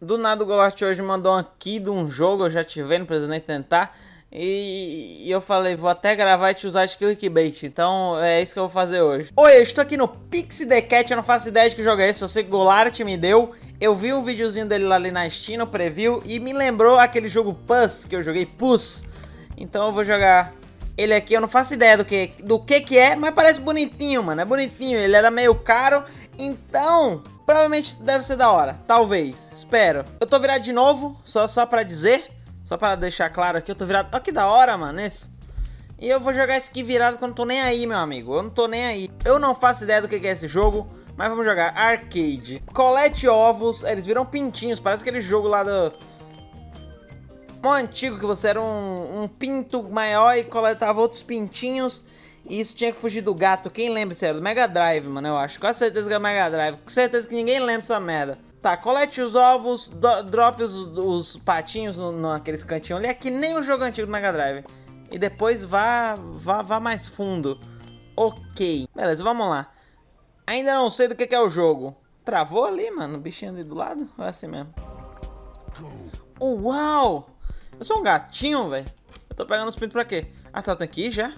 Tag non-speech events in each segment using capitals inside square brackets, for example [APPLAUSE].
Do nada o Golart hoje mandou aqui de um jogo, eu já vendo, não precisa nem tentar. E, e, eu falei, vou até gravar e te usar de clickbait. Então é isso que eu vou fazer hoje. Oi, eu estou aqui no Pixie The Cat, eu não faço ideia de que jogo é esse. Eu sei que o Golart me deu. Eu vi um videozinho dele lá ali na Steam, no preview. E me lembrou aquele jogo Puss que eu joguei, Puss. Então eu vou jogar ele aqui. Eu não faço ideia do que, do que que é, mas parece bonitinho, mano. É bonitinho. Ele era meio caro. Então, provavelmente deve ser da hora. Talvez. Espero. Eu tô virado de novo, só, só pra dizer. Só pra deixar claro aqui, eu tô virado... Olha que da hora, mano, isso. E eu vou jogar esse aqui virado quando eu tô nem aí, meu amigo. Eu não tô nem aí. Eu não faço ideia do que é esse jogo, mas vamos jogar arcade. Colete ovos, eles viram pintinhos. Parece aquele jogo lá do... Mó antigo que você era um, um pinto maior e coletava outros pintinhos. E isso tinha que fugir do gato. Quem lembra se era do Mega Drive, mano, eu acho. Com certeza que é Mega Drive. Com certeza que ninguém lembra dessa merda. Tá, colete os ovos, drop os, os patinhos no, naqueles cantinhos ali. É que nem o jogo antigo do Mega Drive. E depois vá, vá, vá mais fundo. Ok. Beleza, vamos lá. Ainda não sei do que, que é o jogo. Travou ali, mano? O bichinho ali do lado? Ou é assim mesmo? uau! Eu sou um gatinho, velho. Eu tô pegando os pintos pra quê? Ah, tá, tá aqui já?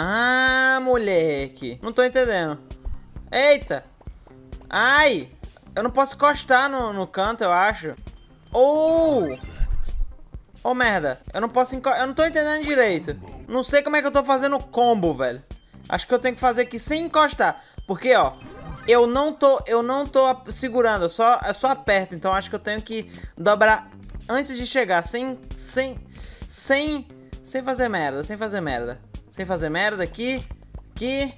Ah, moleque. Não tô entendendo. Eita! Ai! Eu não posso encostar no, no canto, eu acho. Ou... Oh! oh, merda. Eu não posso. Eu não tô entendendo direito. Não sei como é que eu tô fazendo combo, velho. Acho que eu tenho que fazer aqui sem encostar. Porque, ó... Eu não tô, eu não tô segurando, eu só, eu só aperto. Então acho que eu tenho que dobrar antes de chegar. Sem, sem, sem, sem fazer merda, sem fazer merda. Sem fazer merda aqui, aqui,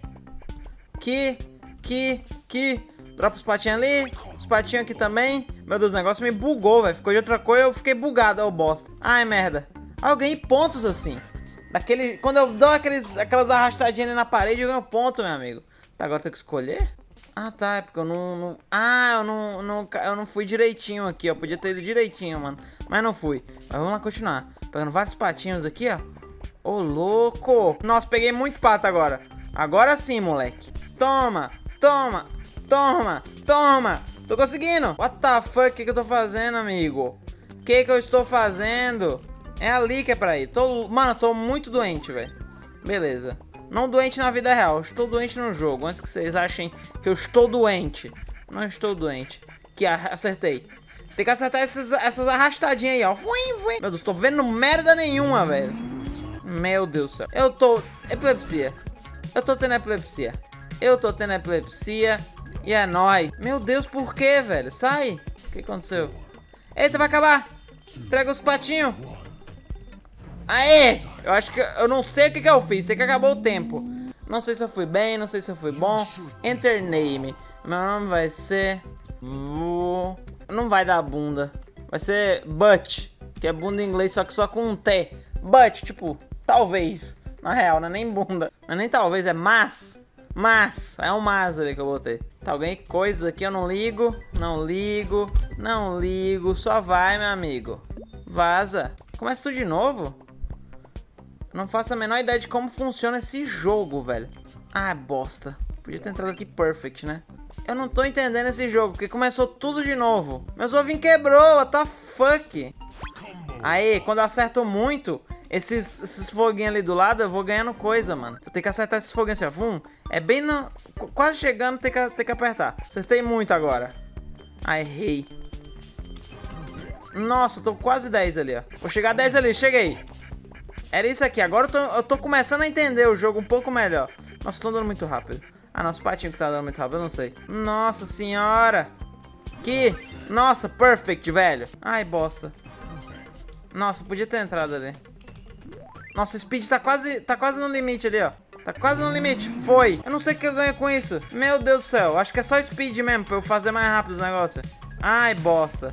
aqui, aqui, aqui. Dropa os patinhos ali. Os patinhos aqui também. Meu Deus, o negócio me bugou, velho. Ficou de outra cor eu fiquei bugado, ô bosta. Ai, merda. Ah, eu ganhei pontos assim. Daquele... Quando eu dou aqueles, aquelas arrastadinhas na parede, eu ganho ponto, meu amigo. Tá, agora tenho que escolher? Ah, tá, é porque eu não... não... Ah, eu não, não, eu não fui direitinho aqui, ó. Podia ter ido direitinho, mano. Mas não fui. Mas vamos lá continuar. Pegando vários patinhos aqui, ó. Ô, louco. Nossa, peguei muito pato agora. Agora sim, moleque. Toma, toma. Toma, toma. Tô conseguindo. What the fuck, que, que eu tô fazendo, amigo? O que que eu estou fazendo? É ali que é pra ir. Tô, mano, eu tô muito doente, velho. Beleza. Não doente na vida real. Estou doente no jogo. Antes que vocês achem que eu estou doente. Não estou doente. Que acertei. Tem que acertar essas, essas arrastadinhas aí, ó. Meu Deus, tô vendo merda nenhuma, velho. Meu Deus do céu. Eu tô... Epilepsia. Eu tô tendo epilepsia. Eu tô tendo epilepsia. E é nóis. Meu Deus, por que, velho? Sai. O que aconteceu? Eita, vai acabar. Entrega os patinhos. Aê! Eu acho que... Eu não sei o que, que eu fiz. Sei que acabou o tempo. Não sei se eu fui bem, não sei se eu fui bom. Enter name. Meu nome vai ser... Não vai dar bunda. Vai ser butt. Que é bunda em inglês, só que só com um T. Butt, tipo, talvez. Na real, não é nem bunda. Não é nem talvez, é mas. Mas, é um mas ali que eu botei. Tá, alguém coisas aqui, eu não ligo, não ligo, não ligo, só vai, meu amigo. Vaza. Começa tudo de novo? Não faço a menor ideia de como funciona esse jogo, velho. Ah, bosta. Podia ter entrado aqui perfect, né? Eu não tô entendendo esse jogo, porque começou tudo de novo. Meus ovinhos quebrou, what the fuck? Aí, quando eu acerto muito, esses, esses foguinhos ali do lado, eu vou ganhando coisa, mano. Eu tenho que acertar esses foguinhos assim, ó. Vum. É bem no... Quase chegando, tem que, tem que apertar. Acertei muito agora. Ah, errei. Nossa, tô quase 10 ali, ó. Vou chegar a 10 ali, cheguei. Era isso aqui. Agora eu tô, eu tô começando a entender o jogo um pouco melhor. Nossa, tô andando muito rápido. Ah, nosso patinho que tá andando muito rápido, eu não sei. Nossa senhora. Que... Nossa, perfect, velho. Ai, bosta. Nossa, podia ter entrado ali. Nossa, speed tá quase, tá quase no limite ali, ó. Tá quase no limite. Foi. Eu não sei o que eu ganho com isso. Meu Deus do céu. Acho que é só speed mesmo pra eu fazer mais rápido os negócios. Ai, bosta.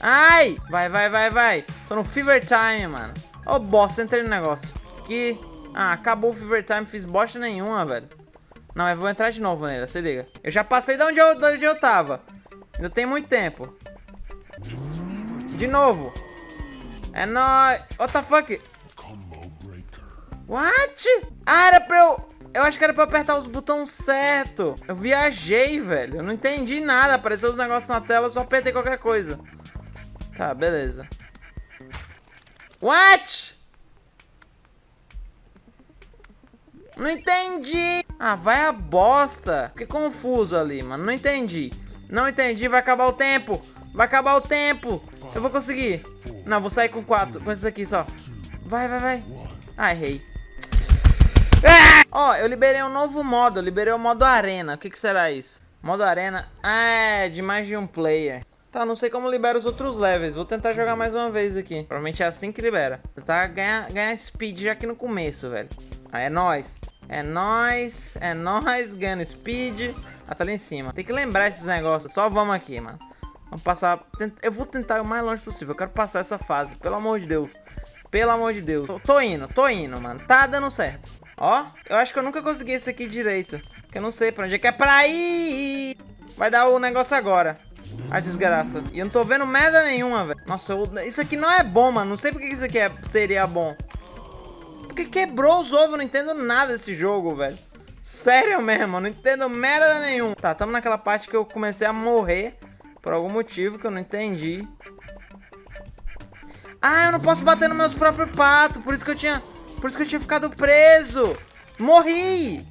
Ai! Vai, vai, vai, vai. Tô no Fever Time, mano. Ô, oh, bosta. Entrei no negócio. Que... Ah, acabou o Fever Time. Fiz bosta nenhuma, velho. Não, eu vou entrar de novo nele. Se liga. Eu já passei de onde eu, de onde eu tava. Ainda tem muito tempo. De novo. É nóis. What the fuck? What? Ah, era pra eu... Eu acho que era pra apertar os botões certo. Eu viajei, velho. Eu não entendi nada. Apareceu os negócios na tela, eu só apertei qualquer coisa. Tá, beleza. What? Não entendi. Ah, vai a bosta. Fiquei confuso ali, mano. Não entendi. Não entendi. Vai acabar o tempo. Vai acabar o tempo. Eu vou conseguir. Não, vou sair com quatro. Com esses aqui só. Vai, vai, vai. Ah, errei. Ah! Ó, eu liberei um novo modo. Eu liberei o modo arena. O que, que será isso? Modo arena. Ah, é de mais de um player. Tá, não sei como libera os outros levels. Vou tentar jogar mais uma vez aqui. Provavelmente é assim que libera. Tentar ganhar, ganhar speed já aqui no começo, velho. Ah, é nóis. É nóis. É nóis. Ganhando speed. Ah, tá ali em cima. Tem que lembrar esses negócios. Só vamos aqui, mano. Passar. Eu vou tentar o mais longe possível. Eu quero passar essa fase. Pelo amor de Deus. Pelo amor de Deus. Tô, tô indo, tô indo, mano. Tá dando certo. Ó, eu acho que eu nunca consegui esse aqui direito. Que eu não sei pra onde é que é pra ir. Vai dar o negócio agora. A desgraça. E eu não tô vendo merda nenhuma, velho. Nossa, eu... isso aqui não é bom, mano. Não sei porque isso aqui é... seria bom. Porque quebrou os ovos. Eu não entendo nada desse jogo, velho. Sério mesmo, eu não entendo merda nenhuma. Tá, tamo naquela parte que eu comecei a morrer. Por algum motivo que eu não entendi. Ah, eu não posso bater nos meus próprios patos. Por isso que eu tinha... Por isso que eu tinha ficado preso. Morri!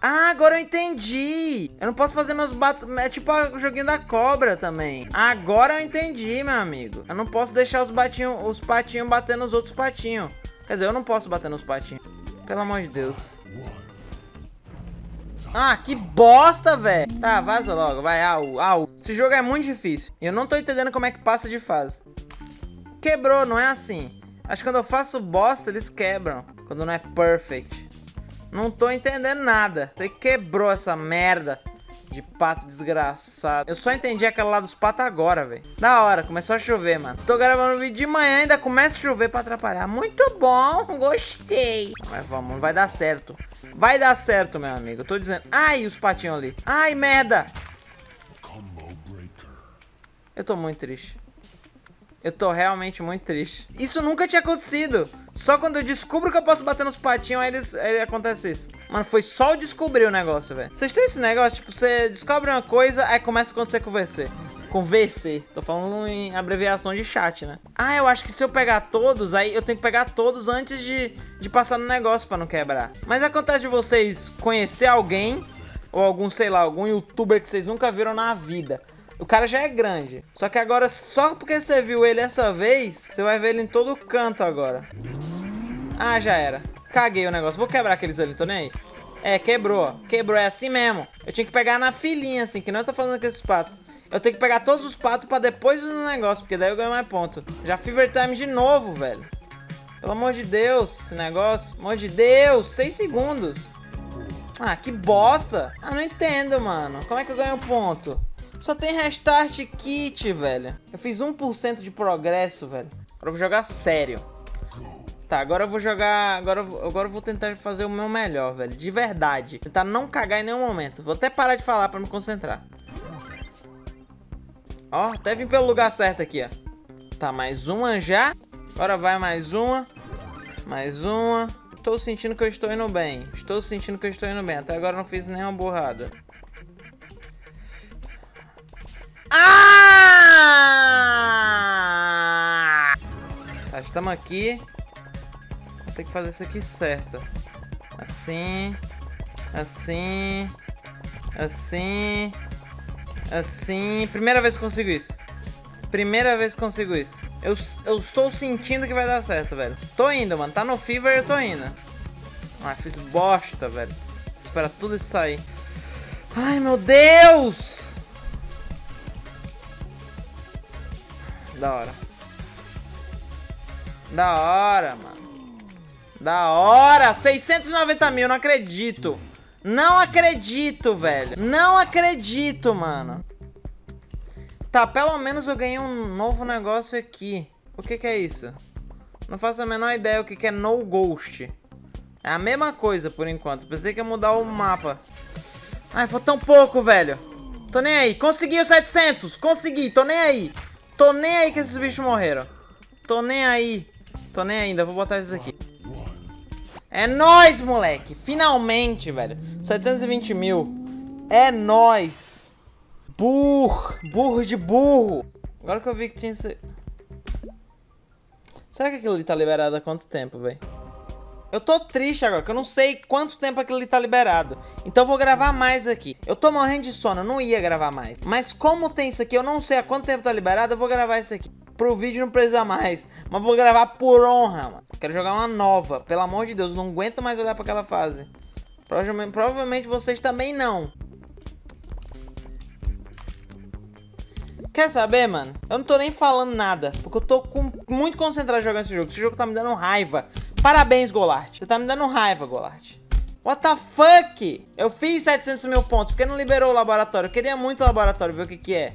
Ah, agora eu entendi. Eu não posso fazer meus bat... É tipo o joguinho da cobra também. Agora eu entendi, meu amigo. Eu não posso deixar os, batinhos, os patinhos bater nos outros patinhos. Quer dizer, eu não posso bater nos patinhos. Pelo amor de Deus. Ah, que bosta, velho. Tá, vaza logo. Vai, au, au. Esse jogo é muito difícil. Eu não tô entendendo como é que passa de fase. Quebrou, não é assim. Acho que quando eu faço bosta, eles quebram. Quando não é perfect. Não tô entendendo nada. Você quebrou essa merda de pato desgraçado. Eu só entendi aquela lá dos patos agora, velho. Da hora, começou a chover, mano. Tô gravando vídeo de manhã, ainda começa a chover pra atrapalhar. Muito bom, [LAUGHS] gostei. Mas vamos, vai dar certo. Vai dar certo, meu amigo. Eu tô dizendo. Ai, os patinhos ali. Ai, merda. Eu tô muito triste. Eu tô realmente muito triste. Isso nunca tinha acontecido. Só quando eu descubro que eu posso bater nos patinhos, aí, aí acontece isso. Mano, foi só eu descobrir o negócio, velho. Vocês têm esse negócio? Tipo, você descobre uma coisa, aí começa a acontecer com você. Com VC. Tô falando em abreviação de chat, né? Ah, eu acho que se eu pegar todos, aí eu tenho que pegar todos antes de, de passar no negócio pra não quebrar. Mas acontece de vocês conhecer alguém, ou algum, sei lá, algum youtuber que vocês nunca viram na vida. O cara já é grande. Só que agora, só porque você viu ele essa vez, você vai ver ele em todo canto agora. Ah, já era. Caguei o negócio. Vou quebrar aqueles ali, tô nem aí. É, quebrou. Quebrou, é assim mesmo. Eu tinha que pegar na filinha, assim, que não eu tô falando com esses patos. Eu tenho que pegar todos os patos pra depois do negócio, porque daí eu ganho mais ponto. Já Fever Time de novo, velho. Pelo amor de Deus, esse negócio. Pelo amor de Deus, 6 segundos. Ah, que bosta. Ah, não entendo, mano. Como é que eu ganho ponto? Só tem restart kit, velho. Eu fiz 1% de progresso, velho. Agora eu vou jogar sério. Tá, agora eu vou jogar... Agora, agora eu vou tentar fazer o meu melhor, velho. De verdade. Tentar não cagar em nenhum momento. Vou até parar de falar pra me concentrar. Ó, até vim pelo lugar certo aqui, ó. Tá, mais uma já. Agora vai mais uma. Mais uma. Estou sentindo que eu estou indo bem. Estou sentindo que eu estou indo bem. Até agora não fiz nenhuma burrada. Ah! Tá, estamos aqui. Vou ter que fazer isso aqui certo. Assim. Assim. Assim. Assim. Primeira vez que consigo isso. Primeira vez que consigo isso. Eu, eu estou sentindo que vai dar certo, velho. Tô indo, mano. Tá no Fever, eu tô indo. Ah, fiz bosta, velho. Espera tudo isso sair. Ai, meu Deus! Da hora. Da hora, mano. Da hora! 690 mil, não acredito. Não acredito, velho. Não acredito, mano. Tá, pelo menos eu ganhei um novo negócio aqui. O que que é isso? Não faço a menor ideia o que que é No Ghost. É a mesma coisa por enquanto. Pensei que ia mudar o mapa. Ai, foi tão pouco, velho. Tô nem aí. Consegui os 700. Consegui. Tô nem aí. Tô nem aí que esses bichos morreram. Tô nem aí. Tô nem ainda. Vou botar esses aqui. É nóis, moleque. Finalmente, velho. 720 mil. É nóis. Burro. Burro de burro. Agora que eu vi que tinha. Será que aquilo ali tá liberado há quanto tempo, velho? Eu tô triste agora, que eu não sei quanto tempo aquilo ali tá liberado. Então eu vou gravar mais aqui. Eu tô morrendo de sono, eu não ia gravar mais. Mas como tem isso aqui, eu não sei há quanto tempo tá liberado, eu vou gravar isso aqui. Pro vídeo não precisa mais. Mas vou gravar por honra, mano. Quero jogar uma nova. Pelo amor de Deus, não aguento mais olhar pra aquela fase. Provavelmente, provavelmente vocês também não. Quer saber, mano? Eu não tô nem falando nada, porque eu tô com, muito concentrado jogando esse jogo. Esse jogo tá me dando raiva. Parabéns, Golart. Você tá me dando raiva, Golart. What the fuck? Eu fiz 700 mil pontos, porque não liberou o laboratório? Eu queria muito o laboratório, ver o que que é.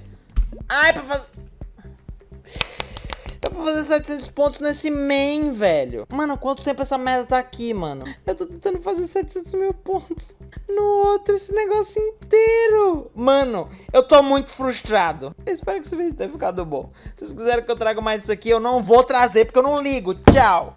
Ai, pra fazer... Dá pra fazer 700 pontos nesse main, velho. Mano, quanto tempo essa merda tá aqui, mano? Eu tô tentando fazer 700 mil pontos no outro, esse negócio inteiro. Mano, eu tô muito frustrado. Eu espero que esse vídeo tenha ficado bom. Se vocês quiserem que eu traga mais isso aqui, eu não vou trazer, porque eu não ligo. Tchau.